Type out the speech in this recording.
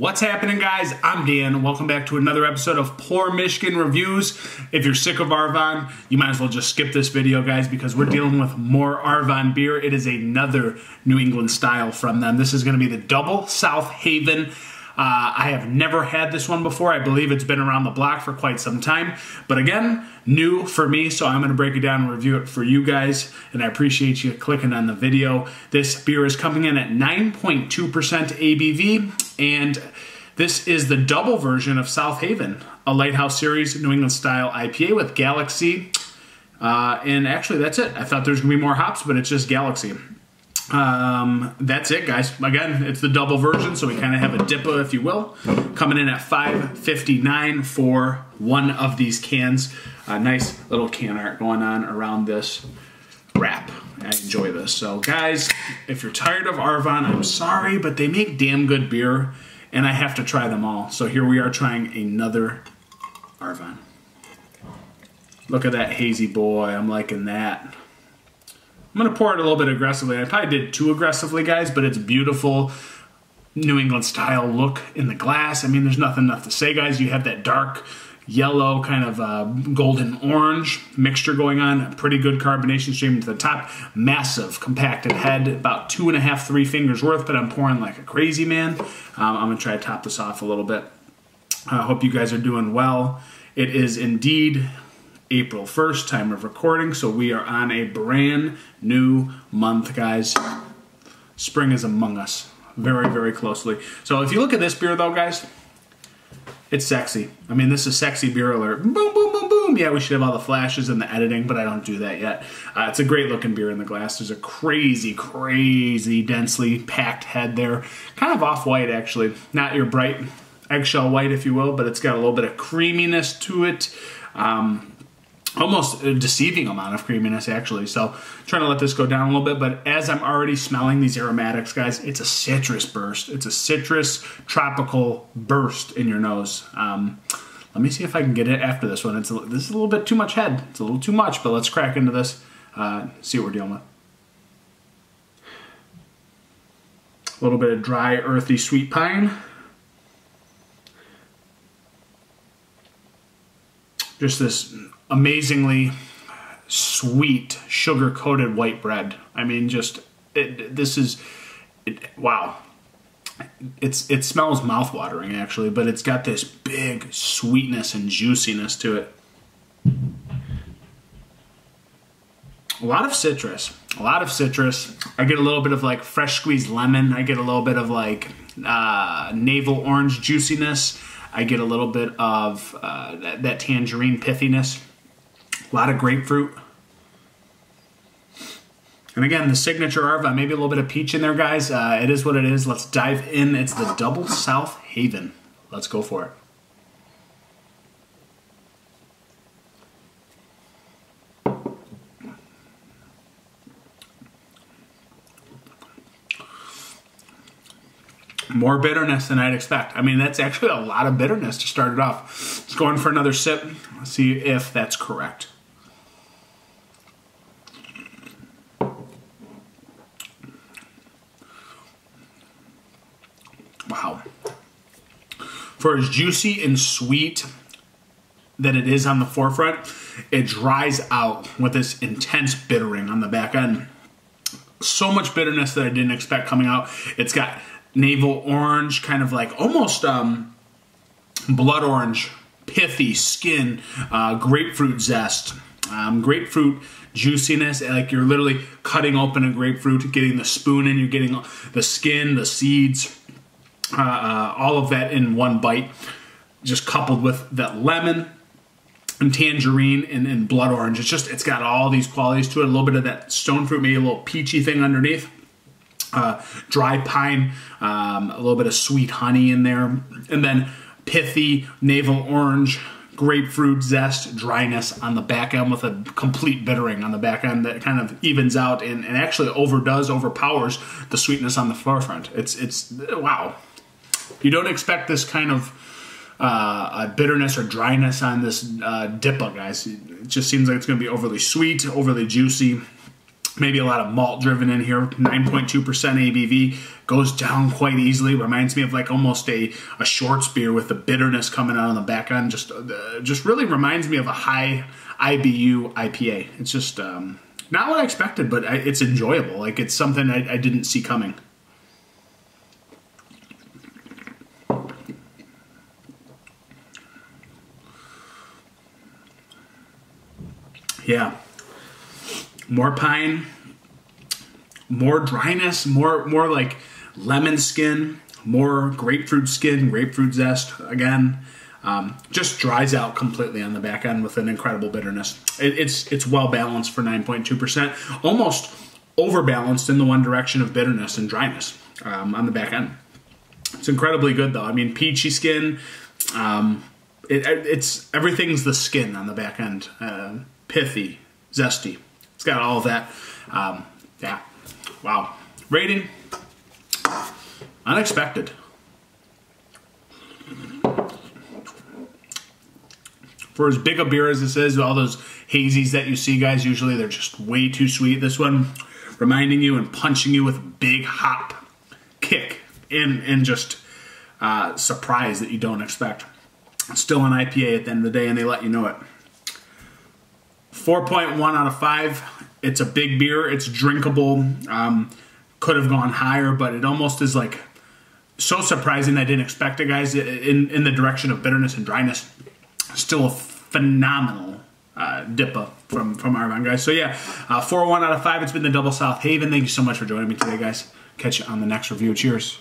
What's happening, guys? I'm Dan. Welcome back to another episode of Pour Michigan Reviews. If you're sick of Arvon, you might as well just skip this video, guys, because we're dealing with more Arvon beer. It is another New England style from them. This is going to be the Double South Haven uh, I have never had this one before. I believe it's been around the block for quite some time. But again, new for me, so I'm going to break it down and review it for you guys. And I appreciate you clicking on the video. This beer is coming in at 9.2% ABV. And this is the double version of South Haven, a Lighthouse Series New England style IPA with Galaxy. Uh, and actually, that's it. I thought there was going to be more hops, but it's just Galaxy. Um, that's it, guys. Again, it's the double version, so we kind of have a DIPA, if you will, coming in at 5.59 for one of these cans. A nice little can art going on around this wrap. I enjoy this. So, guys, if you're tired of Arvon, I'm sorry, but they make damn good beer, and I have to try them all. So here we are trying another Arvon. Look at that hazy boy. I'm liking that. I'm going to pour it a little bit aggressively. I probably did too aggressively, guys, but it's beautiful New England style look in the glass. I mean, there's nothing enough to say, guys. You have that dark yellow, kind of uh, golden orange mixture going on. Pretty good carbonation stream to the top. Massive compacted head, about two and a half, three fingers worth, but I'm pouring like a crazy man. Um, I'm going to try to top this off a little bit. I hope you guys are doing well. It is indeed April 1st, time of recording. So we are on a brand new month, guys. Spring is among us very, very closely. So if you look at this beer, though, guys, it's sexy. I mean, this is sexy beer alert. Boom, boom, boom, boom. Yeah, we should have all the flashes and the editing, but I don't do that yet. Uh, it's a great looking beer in the glass. There's a crazy, crazy densely packed head there. Kind of off white, actually. Not your bright eggshell white, if you will, but it's got a little bit of creaminess to it. Um, almost a deceiving amount of creaminess actually. So trying to let this go down a little bit, but as I'm already smelling these aromatics, guys, it's a citrus burst. It's a citrus tropical burst in your nose. Um, let me see if I can get it after this one. It's a, this is a little bit too much head. It's a little too much, but let's crack into this. Uh, see what we're dealing with. A little bit of dry, earthy sweet pine. Just this amazingly sweet, sugar coated white bread. I mean, just it, this is it, wow. It's it smells mouthwatering actually, but it's got this big sweetness and juiciness to it. A lot of citrus, a lot of citrus. I get a little bit of like fresh squeezed lemon. I get a little bit of like uh, navel orange juiciness. I get a little bit of uh, that, that tangerine pithiness. A lot of grapefruit. And again, the signature Arvon, maybe a little bit of peach in there, guys. Uh, it is what it is. Let's dive in. It's the Double South Haven. Let's go for it. more bitterness than I'd expect. I mean, that's actually a lot of bitterness to start it off. Let's go in for another sip. Let's see if that's correct. Wow. For as juicy and sweet that it is on the forefront, it dries out with this intense bittering on the back end. So much bitterness that I didn't expect coming out. It's got navel orange, kind of like almost um, blood orange, pithy skin, uh, grapefruit zest, um, grapefruit juiciness. Like you're literally cutting open a grapefruit, getting the spoon in, you're getting the skin, the seeds, uh, uh, all of that in one bite, just coupled with that lemon and tangerine and, and, blood orange. It's just, it's got all these qualities to it. A little bit of that stone fruit, maybe a little peachy thing underneath. Uh, dry pine, um, a little bit of sweet honey in there, and then pithy navel orange, grapefruit zest, dryness on the back end with a complete bittering on the back end that kind of evens out and, and actually overdoes, overpowers the sweetness on the forefront. It's it's wow. You don't expect this kind of uh, bitterness or dryness on this uh, guys. It just seems like it's going to be overly sweet, overly juicy, maybe a lot of malt driven in here. 9.2% abv goes down quite easily. Reminds me of like almost a, a Short's beer with the bitterness coming out on the back end. Just uh, just really reminds me of a high ibu ipa it's just um, not what i expected but I, it's enjoyable. Like it's something I, I didn't see coming yeah more pine, more dryness, more more like lemon skin, more grapefruit skin, grapefruit zest again. Um, just dries out completely on the back end with an incredible bitterness. It, it's it's well balanced for 9.2%, almost overbalanced in the one direction of bitterness and dryness um, on the back end. It's incredibly good though. I mean, peachy skin. Um, it, it's everything's the skin on the back end. Uh, pithy, zesty. It's got all of that. Um, yeah. Wow. Rating. Unexpected. For as big a beer as this is, all those hazies that you see, guys, usually they're just way too sweet. This one reminding you and punching you with a big hop kick in and just uh, surprise that you don't expect. It's still an IPA at the end of the day, and they let you know it. 4.1 out of 5. It's a big beer. It's drinkable. Um, could have gone higher, but it almost is like so surprising I didn't expect it, guys, in, in the direction of bitterness and dryness. Still a phenomenal uh, DIPA from, from Arvon, guys. So, yeah, uh, 4 1 out of 5. It's been the Double South Haven. Thank you so much for joining me today, guys. Catch you on the next review. Cheers.